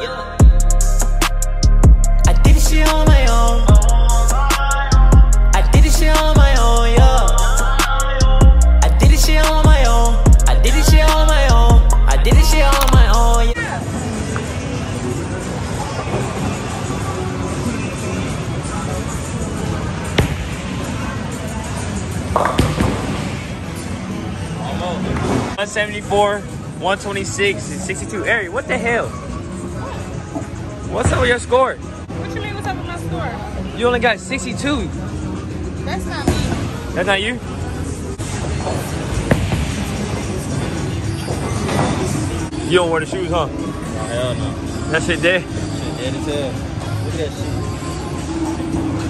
I did this shit on my own. I did this shit on my own, yeah. I did this shit on my own. I did this shit on my own. I did this shit on my own, yeah. One seventy four, one twenty six, and sixty two. Airi, what the hell? What's up with your score? What you mean, what's up with my score? You only got sixty two. That's not me. That's not you. You don't wear the shoes, huh? Hell no. That shit dead. Shit dead as hell. Look at that shit.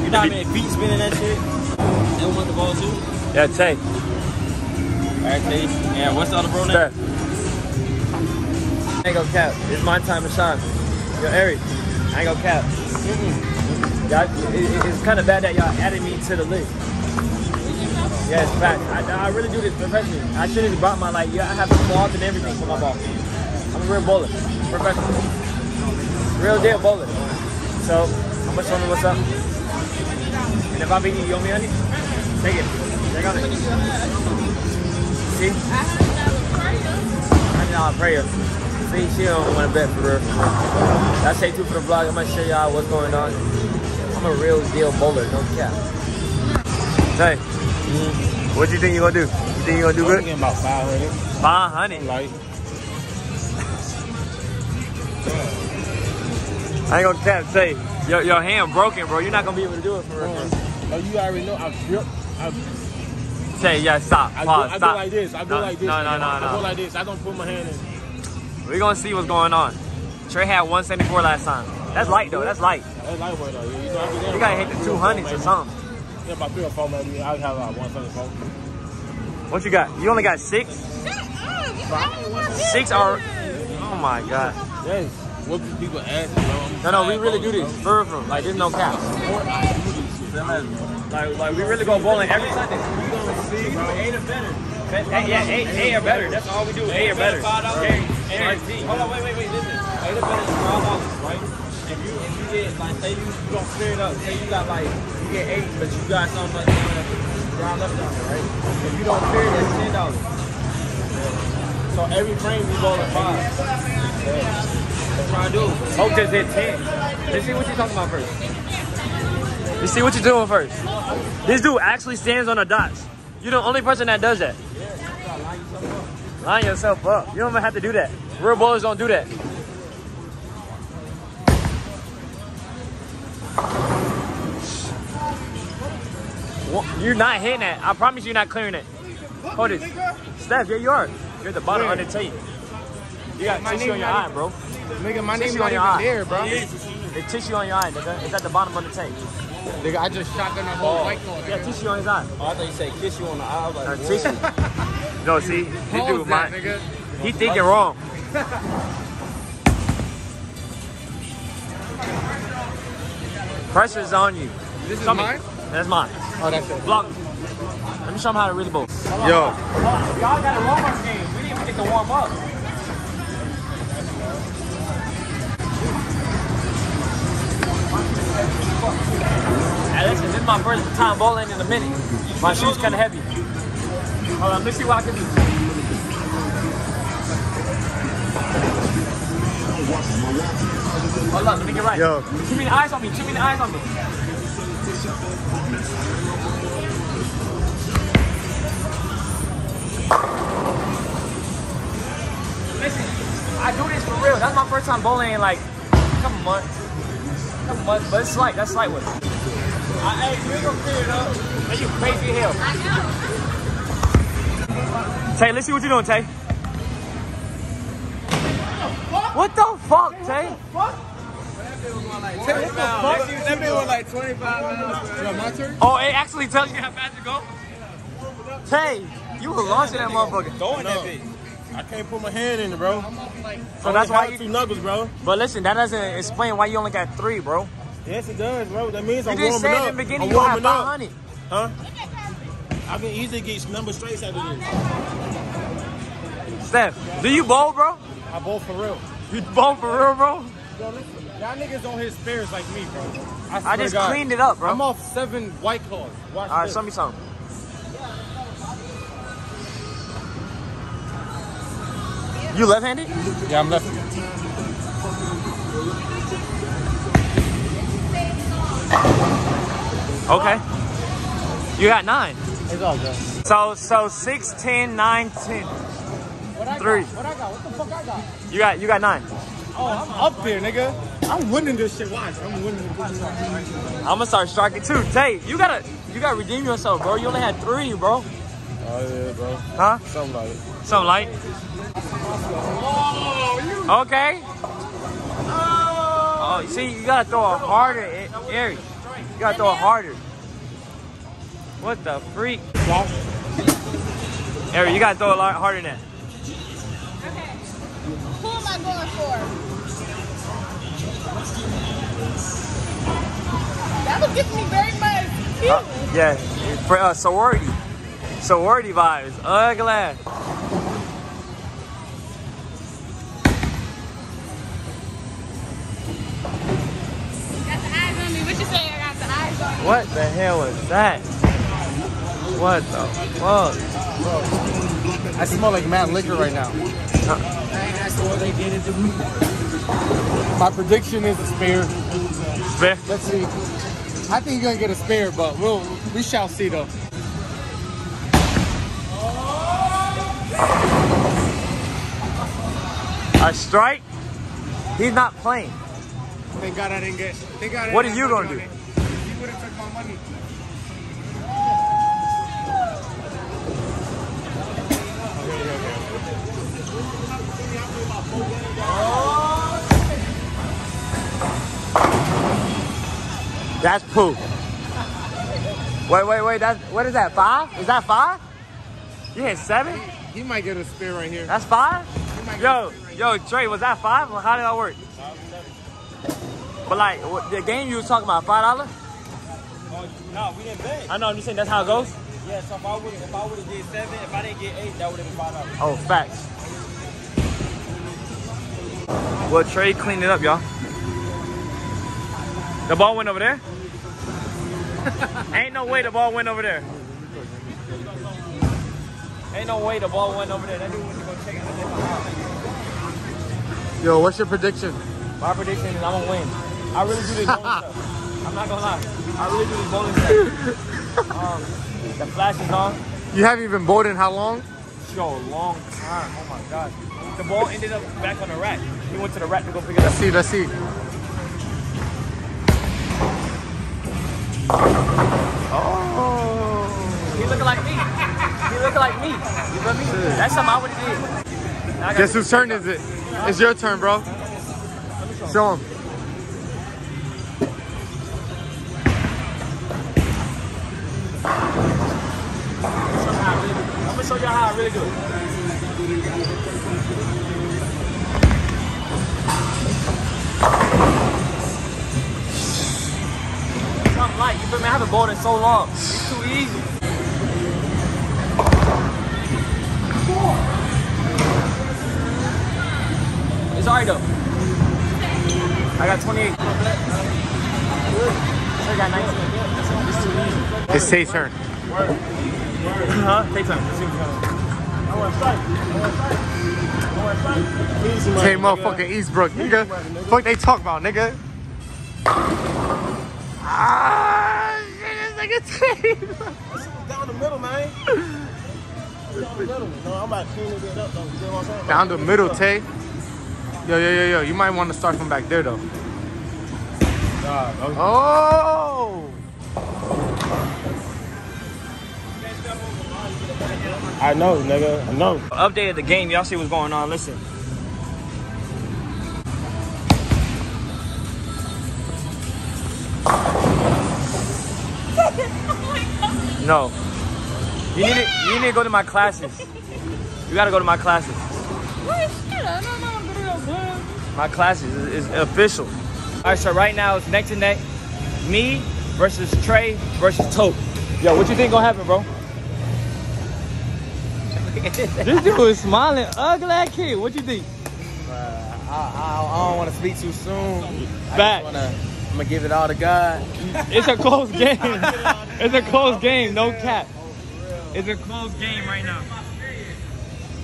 You know how many feet spinning that shit? They don't want the ball too? Yeah, Tay. Alright, Chase. Yeah, what's the other bro name? Steph. I ain't cap. It's my time to shine. Yo, Airi, I ain't gonna cap. Mm-hmm. Y'all, it, it- it's kind of bad that y'all added me to the list. Yeah, it's fact. I, I really do this professionally. I should have brought my like, yeah, I have cloth and everything for my ball. I'm a real bowler, professional, real deal bowler. So gonna show me what's up. And if I beat you, you owe me honey. Take it. Take on it. See? I know, prayer. See, she don't want to bet for real. That's say two for the vlog. I'm gonna show y'all what's going on. I'm a real deal bowler, no cap. Hey, mm-hmm. what you think you gonna do? You think you gonna do I'm good? getting about 500. Five hundred. Like, I ain't gonna cap. Say, your, your hand broken, bro. You're not gonna be able to do it for real. oh, you already know. I grip. I, Say, yeah, stop. I, Pause. go, I stop. go like this. I go No, like this. No, no, no, I go like this. I don't put my hand in. We're gonna see what's going on. Tray had 174 last time. That's light though. That's light. That's lightweight though. You know, I You gotta hit the three or 200s or something. Yeah, about three or four maybe. I have uh, about 174. What you got? You only got six? Six are. Oh my god. Yes. What do people ask, bro? No, no, we really do this. For real, for real. Like, there's no cap. Like, like we really go bowling every Sunday. We gonna see, bro. Eight or better. Hey, yeah, eight, eight or better. That's all we do. Eight or better. Hey, Hold on, wait, wait, wait, listen. Eight or better is five dollars, right? If you if you get like say you, you don't clear it up, say you got like you get eight, but you got something like ground left on it, right? If you don't clear it, that's ten dollars. So every frame we bowl at five. Yeah. That's what I do. Hope just hit 10. Let's see what you're talking about first. Let's see what you're doing first. This dude actually stands on the dots. You're the only person that does that. Line yourself up. You don't even have to do that. Real bowlers don't do that. Well, You're not hitting that. I promise you're not clearing it. Hold it. Steph, yeah, you are. You're at the bottom of the tape. You got My tissue name on your not eye, bro. Nigga, my Tissue name's on not your even eye. there, bro. The tissue on your eye, nigga. It's at the bottom of the tape. Nigga, I just shotgun the whole white card. Yeah, tissue on his eye. Oh, I thought you said kiss you on the eye. I was like, whoa. tissue. no, see, dude, that, my, he thinking wrong. Pressure's on you. This is Show mine? That's mine. Oh, that's it. Block. Let me show him how to really bowl. Yo, Y'all got a warm up game. We didn't even get to warm up. Hey, listen, this is my first time bowling in a minute. My shoes kind of heavy. Hold on, let me see what I can do. Hold on, let me get right. Yo. Too many eyes on me. Too many eyes on me. Listen, I do this for real. That's my first time bowling in like a couple months. couple months, but it's slight. That's slight with it. I, hey, you ain't gonna clear it up. Man, you crazy as hell. Tay, let's see what you're doing, Tay. What the fuck, Tay? That bit was like 25 miles. Yo, my turn? Oh, it actually tells you how fast to go? Tay, you were launching that motherfucker. Throwing that bit. I can't put my hand in it, bro. So that's why you two you. knuckles, bro. But listen, that doesn't explain why you only got three, bro. Yes, it does, bro. That means You I'm warming up. just warming said up. in the beginning I'm you had warming up. 500. Huh? I can easily get number straight out of this. Steph, do you bowl, bro? I bowl for real. You bowl for real, bro? Yo, listen, y'all niggas don't hit spares like me, bro. I, I just cleaned it up, bro. I'm off seven white claws. Watch All right, this. show me something. You left-handed? Yeah, I'm left. Okay. You got nine. It's all good. So so six, ten, nine, ten. What I Three. Got? What I got? What the fuck I got? You got you got nine. Oh, I'm up there, nigga. I'm winning this shit. Watch, I'm winning this shit. I'm gonna start striking too. Tay, you gotta you gotta redeem yourself, bro. You only had three, bro. Oh yeah, bro. Huh? Something like it. Something light. Okay. Oh, you see, you gotta throw it harder, A- Airi. You gotta throw it harder. What the freak? Airi, you gotta throw a lot harder than that. Okay. Who am I going for? That would give me very much. Uh, yeah, for uh, sorority. Sorority vibes. Ugly. got the eyes on me. What you say? I got the eyes on me. What the hell was that? What the fuck? I smell like mad liquor right now. My prediction is a spare. Spare? Let's see. I think you're gonna get a spare, but we'll we shall see though. A strike? He's not playing. Thank God I didn't get. Thank God What are you gonna do? He would have took my money. That's poop. Wait, wait, wait. That's what is that? Five? Is that five? You hit seven? He might get a spare right here. That's five? He might get Yo, a spare right yo, Tray, was that five? Or how did that work? But like what- the game you was talking about, five dollars? Oh, no, we didn't bet. I know. I'm just saying that's how it goes. Yeah, so if I would if I would have did seven, if I didn't get eight, that would have been five dollars. Oh, facts. Well, Tray cleaned it up, y'all. The ball went over there. Ain't no way the ball went over there. Ain't no way the ball went over there. That dude went to go check it in the house. Yo, what's your prediction? My prediction is I'm gonna win. I really do this bowling stuff. I'm not gonna lie. I really do this bowling stuff. Um, the flash is on. You haven't even bowled in how long? Yo, long time. Oh my god. The ball ended up back on the rack. He went to the rack to go pick it up. Let's see. Let's see. Oh. He looking like me. He looking like me. You feel me? That's something I would have did. Now I gotta Guess whose turn is it? It's your turn, bro. Show him. I'm gonna show y'all how I really do it. Something light, you feel me? I haven't bowled in so long. It's too easy. It's alright though. I got 28. I got 19. It's too easy. It's Tay's turn. Huh? Take time. Tay motherfucking Eastbrook, nigga. Fuck they talk about, nigga. Ah, shit, this nigga Tay. Down the middle, man. Down the middle. No, I'm about to clean it up though. You know what I'm saying? Down the middle, Tay. Yo, yo, yo, yo. You might want to start from back there, though. Oh! I know, nigga. I know. Update of the game. Y'all see what's going on. Listen. No. You need to, you need to go to my classes. You gotta go to my classes. My classes is, is official. All right, so right now it's neck to neck. Me versus Tray versus Tote. Yo, what you think gonna happen, bro? this dude is smiling. Ugly kid. What you think? I, I don't want to speak too soon. I just wanna, I'm gonna give it all to God. It's a close game. It's a close game. No cap. It's a close game right now.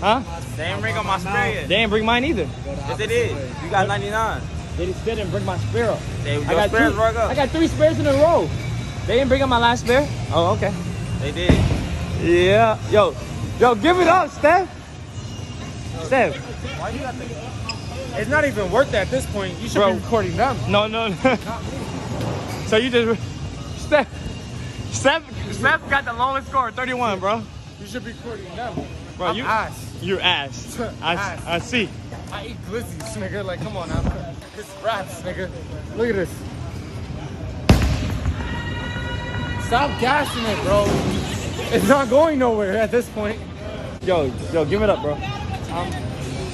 Huh? They didn't bring on my spirit. They didn't bring mine either. Yes, they did. You got 99. They just didn't bring my spare up. They, I got two, up. I got three spares in a row. They didn't bring up my last spare. Oh, okay. They did. Yeah. Yo, yo, give it up, Steph. Steph. Why you got the? It's not even worth it at this point. You should Bro. be recording them. No, no, no. so you just Steph. Steph. Steph got the lowest score, 31, bro. You should be recording them. Bro, I'm you ass. you're ass. I, Ass. I see. I eat glizzies, nigga. Like, come on now. It's rats, nigga. Look at this. Stop gassing it, bro. It's not going nowhere at this point. Yo, yo, give it up, bro. Um,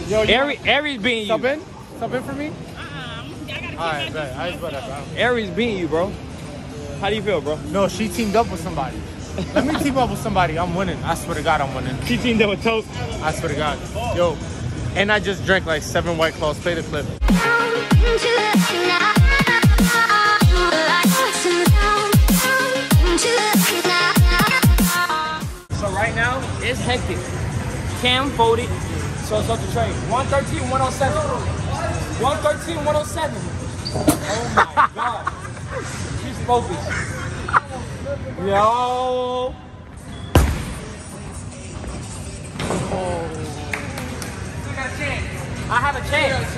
yo, you Airi's, Airi's beating sub you. in? Sub in for me? Uh-uh. I gotta Alright, bet. I just bet that. Airi's beating you, bro. How do you feel, bro? No, she teamed up with somebody. Let me team up with somebody. I'm winning. I swear to God, I'm winning. She teamed up with Tote. I swear to God. Yo, and I just drank like seven White Claws. Play the clip. So right now, it's hectic. Cam folded, so it's up to trade. 113, 107. 113, 107. Oh my god. Focused. Yo. Still got a chance. I have a chance.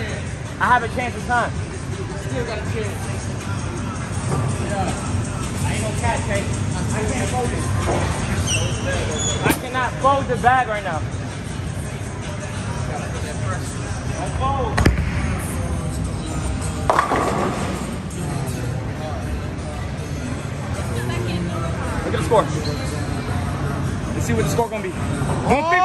I have a chance this time. Still got a chance. Yeah. I ain't no cat, Kate. I can't fold it. I cannot fold the bag right now. Don't fold. Score. Let's see what the score gonna be. 150.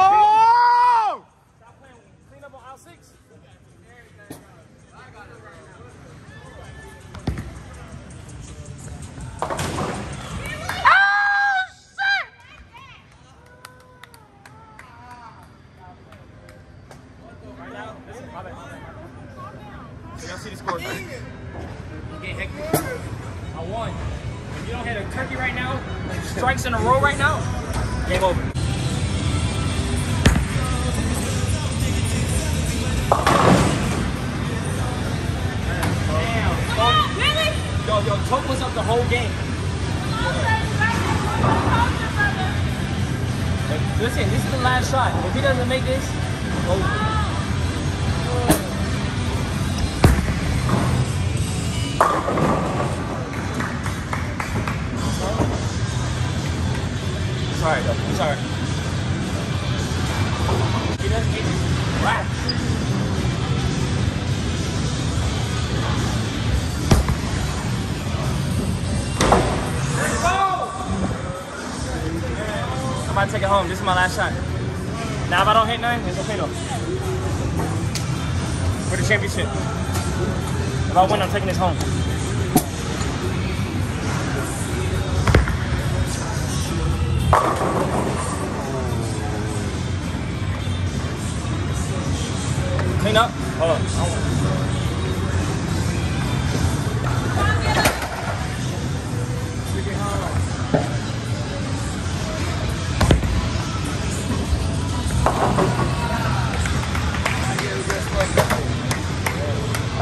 Last shot. If he doesn't make this, over. Sorry, though. Sorry. If he doesn't get this, rap. I'm about to take it home. This is my last shot. Now, if I don't hit none, it's okay though. For the championship. If I win, I'm taking this home. Clean up. Hold on.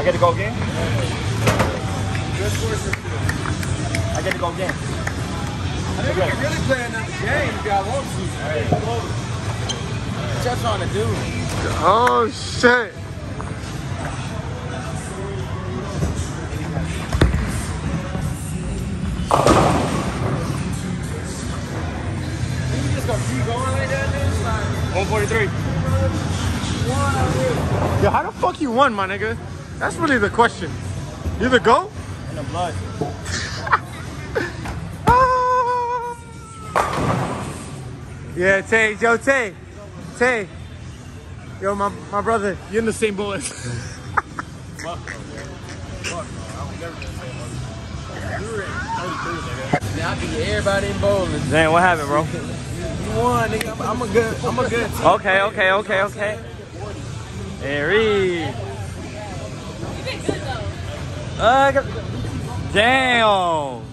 Get to go again? I get to go again. I think You can really play another game if y'all want to. What y'all trying to do? Oh shit. You just gonna keep going like that, dude? Like, 143. Yo, how the fuck you won, my nigga? That's really the question. You the go? In the blood. Ah. Yeah, Tay, yo, Tay, Tay. Yo, my, my brother, you're in the same boat as. I beat everybody in bowling. Dang, what happened, bro? You won, nigga. I'm, I'm a good, I'm a good team. Okay, okay, okay, okay. Harry. Good though. Uh, damn.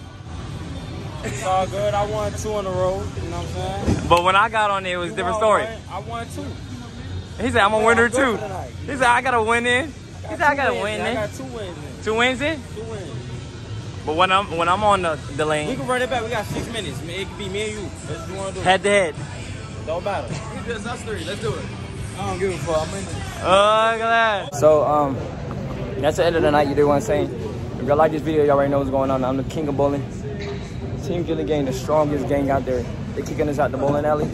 It's all good. I won two in a row. You know what I'm saying? But when I got on there, it was a You different story. right? I won two. He said, I'm a winner I'm too. He said, I got to win in. He said, I two got to win in. I got two wins in. Two wins in? Two wins. But when I'm when I'm on the, the lane. We can run it back. We got six minutes. It could be me and you. Let's do one head to head. Don't matter. Just us three. Let's do it. I don't give a fuck. I'm in there. Oh, look at that. So, um, that's the end of the night. You do what I'm saying? If y'all like this video, y'all already know what's going on. I'm the king of bowling. Team Gilly Gang, the strongest gang out there. They kicking us out the bowling alley.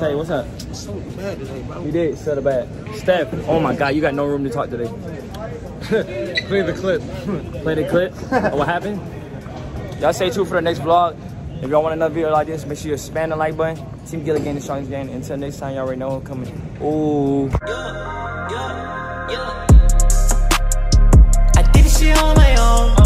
You, what's up? So bad today, bro. You did a bad. Steph, oh my God, you got no room to talk today. Play the clip. Play the clip what happened. Y'all stay tuned for the next vlog. If y'all want another video like this, make sure you spam the like button. Team Gilly Gang, the strongest gang. Until next time, y'all already know I'm coming. Ooh. down.